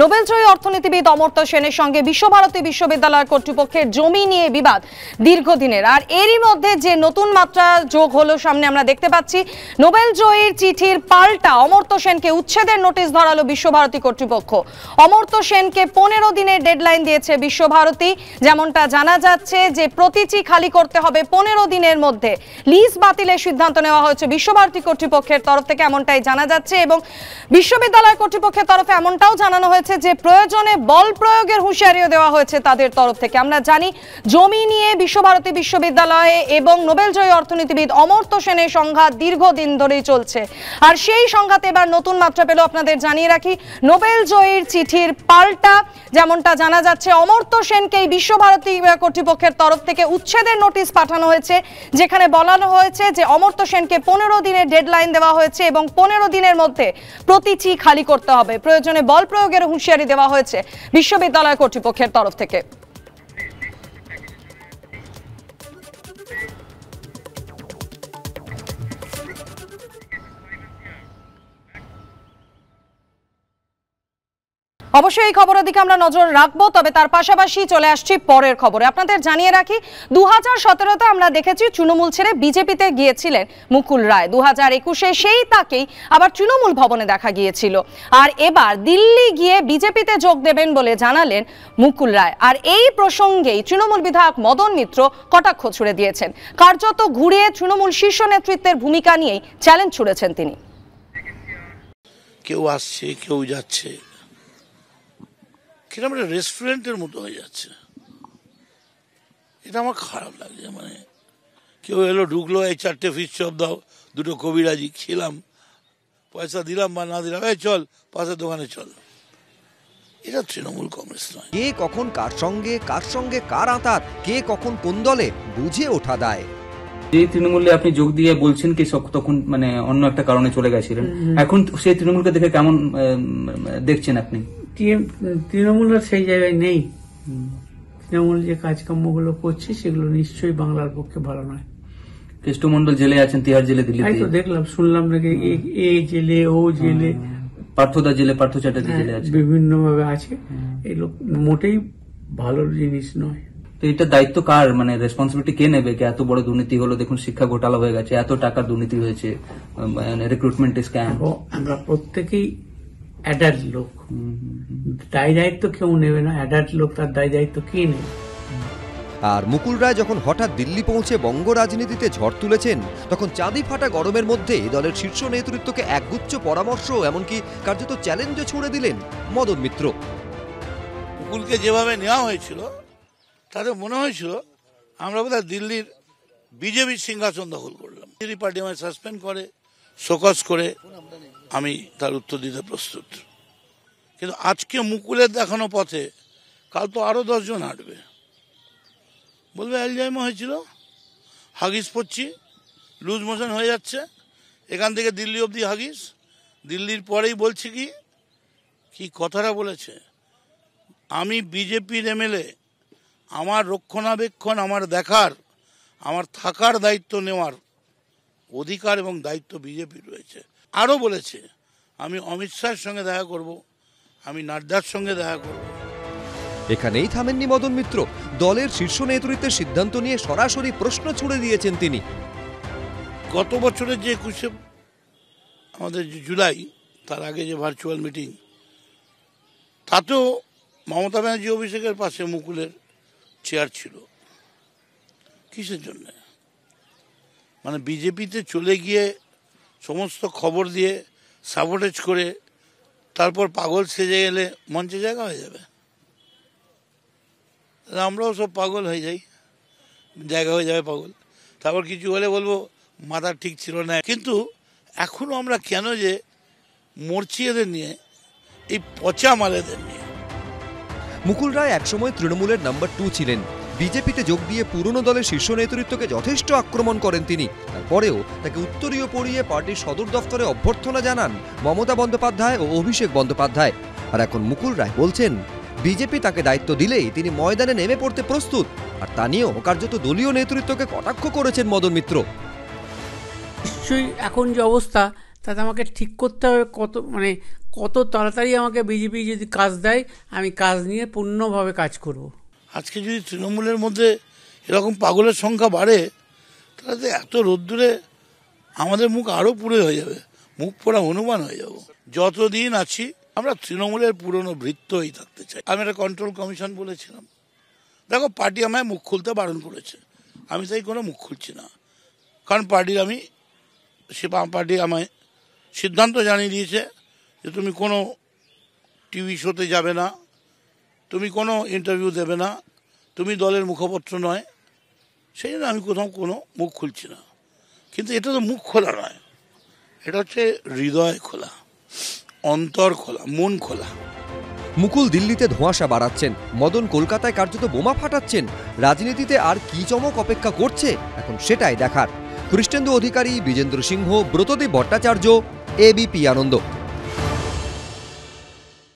নোবেলজয়ী অর্থনীতিবিদ অমর্ত্য সেনের সঙ্গে বিশ্বভারতী বিশ্ববিদ্যালয় কর্তৃপক্ষের জমি নিয়ে বিবাদ দীর্ঘদিনের। আর এরই মধ্যে যে নতুন মাত্রা যোগ হলো সামনে আমরা দেখতে পাচ্ছি, নোবেলজয়ীর চিঠির পাল্টা অমর্ত্য সেনকে উচ্ছেদের নোটিশ ধরালো বিশ্বভারতী কর্তৃপক্ষ। অমর্ত্য সেনকে পনেরো দিনের ডেডলাইন দিয়েছে বিশ্বভারতী। যেমনটা জানা যাচ্ছে যে প্রতিটি খালি করতে হবে পনেরো দিনের মধ্যে। লিজ বাতিলের সিদ্ধান্ত নেওয়া হয়েছে বিশ্বভারতী কর্তৃপক্ষের তরফ থেকে, এমনটাই জানা যাচ্ছে এবং বিশ্ববিদ্যালয় কর্তৃপক্ষের তরফে এমনটাও জানানো হয়েছে যে প্রয়োজনে বল প্রয়োগের হুঁশিয়ারিও দেওয়া হয়েছে তাদের তরফ থেকে। আমরা জানি, জমি নিয়ে বিশ্বভারতী বিশ্ববিদ্যালয়ে এবং নোবেলজয়ী অর্থনীতিবিদ অমর্ত্য সেনের সংঘাত দীর্ঘদিন ধরেই চলছে। আর সেই সংঘাতে এবার নতুন মাত্রা পেল আপনাদের জানিয়ে রাখি। নোবেল নোবেলজয়ীর চিঠির পাল্টা, যেমনটা জানা যাচ্ছে, অমর্ত্য সেনকে এই বিশ্বভারতী কর্তৃপক্ষের তরফ থেকে উচ্ছেদের নোটিশ পাঠানো হয়েছে, যেখানে বলানো হয়েছে যে অমর্ত্য সেনকে পনেরো দিনের ডেডলাইন দেওয়া হয়েছে এবং পনেরো দিনের মধ্যে প্রতিটি খালি করতে হবে। প্রয়োজনে বল প্রয়োগের হুঁশিয়ারি দেওয়া হয়েছে বিশ্ববিদ্যালয় কর্তৃপক্ষের তরফ থেকে। অবশ্যই এই খবরের দিকে আমরা নজর রাখব, তবে তার পাশাপাশি চলে আসছি পরের খবরে। আপনাদের জানিয়ে রাখি দু হাজার সতেরোতে আমরা দেখেছি তৃণমূল ছেড়ে বিজেপিতে গিয়েছিলেন মুকুল রায়। দু হাজার একুশে সেই তাকেই আবার তৃণমূল ভবনে দেখা গিয়েছিল। আর এবার দিল্লি গিয়ে বিজেপিতে যোগ দেবেন বলে জানালেন মুকুল রায়। আর এই প্রসঙ্গেই তৃণমূল বিধায়ক মদন মিত্র কটাক্ষ ছুড়ে দিয়েছেন। কার্যত ঘুরিয়ে তৃণমূল শীর্ষ নেতৃত্বের ভূমিকা নিয়েই চ্যালেঞ্জ ছুড়েছেন তিনি। কেউ আসছে, কেউ যাচ্ছে। কীরকম একটা রেস্টুরেন্টের মতো হয়ে যাচ্ছে। এটা আমার খারাপ লাগছে মানে কেউ এলো ঢুকলো এই চারটে ফিস চপ দাও দুটো কবিরাজি খেলাম পয়সা দিলাম বা না দিলাম এই চল পাশের দোকানে চল। এটা তৃণমূল কংগ্রেস নয়। কে কখন কার সঙ্গে কার সঙ্গে কার আঁতাত কে কখন কোন দলে বুঝে ওঠা দায়। যে তৃণমূলে আপনি যোগ দিয়ে বলছেন কি সব তখন মানে অন্য একটা কারণে চলে গেছিলেন এখন সেই তৃণমূলকে দেখে কেমন দেখছেন আপনি? তৃণমূল আর সেই জায়গায় নেই। তৃণমূল যে কাজকর্মগুলো করছে সেগুলো নিশ্চয়ই বাংলার পক্ষে ভালো নয়। কৃষ্ণমন্ডল জেলে আছেন তিহার জেলে তাই তো দেখলাম শুনলাম নাকি এ- জেলে ও জেলে। পার্থদা জেলে পার্থ চ্যাটার্জি জেলে আছে বিভিন্ন ভাবে আছে এই লোক মোটেই ভালো জিনিস নয়। তো এটা দায়িত্ব কার? মানে রেসপন্সিবিলিটি কে নেবে? এত বড় দুর্নীতি হলো? দেখুন শিক্ষা ঘোটালা হয়ে গেছে এত টাকার দুর্নীতি হয়েছে রিক্রুটমেন্ট স্ক্যাম আমরা প্রত্যেকেই অ্যাডাল্ট লোক। দায় দায়িত্ব কেউ নেবে না অ্যাডাল্ট লোক তার দায় দায়িত্ব কে নেবে? আর মুকুল রায় যখন হঠাৎ দিল্লি পৌঁছে বঙ্গ রাজনীতিতে ঝড় তুলেছেন তখন চাঁদি ফাটা গরমের মধ্যে দলের শীর্ষ নেতৃত্বকে একগুচ্ছ পরামর্শ এমনকি কার্যত চ্যালেঞ্জও ছুড়ে দিলেন মদন মিত্র। মুকুলকে যেভাবে নেওয়া হয়েছিল তাতে মনে হয়েছিল আমরা বোধহয় দিল্লির বিজেপির সিংহাসন দখল করলাম। বিজেপি পার্টি আমায় সাসপেন্ড করে শোকস করে আমি তার উত্তর দিতে প্রস্তুত। কিন্তু আজকে মুকুলের দেখানো পথে কাল তো আরও দশজন হাঁটবে। বলবে অ্যালজাইমা হয়েছিল? হাগিস পড়ছি। লুজ মোশন হয়ে যাচ্ছে। এখান থেকে দিল্লি অবধি হাগিস। দিল্লির পরেই বলছি কি? কি কথাটা বলেছে? আমি বিজেপির এমএলএ। আমার রক্ষণাবেক্ষণ, আমার দেখার, আমার থাকার দায়িত্ব নেওয়ার অধিকার এবং দায়িত্ব বিজেপির রয়েছে। আরও বলেছে আমি অমিত শাহের সঙ্গে দেখা করব আমি নাড্ডার সঙ্গে দেখা করব। এখানেই থামেননি মদন মিত্র। দলের শীর্ষ নেতৃত্বের সিদ্ধান্ত নিয়ে সরাসরি প্রশ্ন ছুড়ে দিয়েছেন তিনি। গত বছরের যে একুশে আমাদের জুলাই তার আগে যে ভার্চুয়াল মিটিং তাতেও মমতা ব্যানার্জি অভিষেকের পাশে মুকুলের চেয়ার ছিল। কিসের জন্য? মানে বিজেপিতে চলে গিয়ে সমস্ত খবর দিয়ে সাবোটেজ করে তারপর পাগল সেজে গেলে মঞ্চে জায়গা হয়ে যাবে। আমরাও সব পাগল হয়ে যাই। জায়গা হয়ে যাবে পাগল। তারপর কিছু হলে বলব, মাথা ঠিক ছিল না। কিন্তু এখনও আমরা কেন যে মরছি এদের নিয়ে, এই পচা মালেদের নিয়ে। মুকুল রায় একসময় তৃণমূলের নাম্বার টু ছিলেন। বিজেপিতে যোগ দিয়ে পুরনো দলের শীর্ষ নেতৃত্বকে যথেষ্ট আক্রমণ করেন তিনি। তারপরেও তাকে উত্তরীয় পড়িয়ে পার্টির সদর দফতরে অভ্যর্থনা জানান মমতা বন্দ্যোপাধ্যায় ও অভিষেক বন্দ্যোপাধ্যায়। আর এখন মুকুল রায় বলছেন, বিজেপি তাকে দায়িত্ব দিলেই তিনি ময়দানে নেমে পড়তে প্রস্তুত, আর তা নিয়েও কার্যত দলীয় নেতৃত্বকে কটাক্ষ করেছেন মদন মিত্র। নিশ্চয়ই এখন যে অবস্থা, তাতে আমাকে ঠিক করতে হবে কত মানে কত তাড়াতাড়ি আমাকে বিজেপি যদি কাজ দেয়, আমি কাজ নিয়ে পূর্ণভাবে কাজ করব। আজকে যদি তৃণমূলের মধ্যে এরকম পাগলের সংখ্যা বাড়ে, তাহলে তো এত রোদ্দুরে আমাদের মুখ আরও পুড়ে হয়ে যাবে, মুখ পোড়া হনুমান হয়ে যাব। যতদিন আছি, আমরা তৃণমূলের পুরনো বৃত্ত হয়ে থাকতে চাই। আমি একটা কন্ট্রোল কমিশন বলেছিলাম। দেখো, পার্টি আমায় মুখ খুলতে বারণ করেছে। আমি তাই কোনো মুখ খুলছি না। কারণ পার্টির আমি, সে পার্টি আমায় সিদ্ধান্ত জানিয়ে দিয়েছে যে তুমি কোনো টিভি শোতে যাবে না। তুমি কোনো ইন্টারভিউ দেবে না, তুমি দলের মুখপত্র নয়। সেই জন্য আমি কোথাও কোনো মুখ খুলছি না। কিন্তু এটা তো মুখ খোলা নয়। এটা হচ্ছে হৃদয় খোলা, অন্তর খোলা, মন খোলা। মুকুল দিল্লিতে ধোঁয়াশা বাড়াচ্ছেন। মদন কলকাতায় কার্যত বোমা ফাটাচ্ছেন। রাজনীতিতে আর কি চমক অপেক্ষা করছে? এখন সেটাই দেখার। কৃষ্ণেন্দু অধিকারী বিজেন্দ্র সিংহ, ব্রতদেব ভট্টাচার্য এবিপি আনন্দ।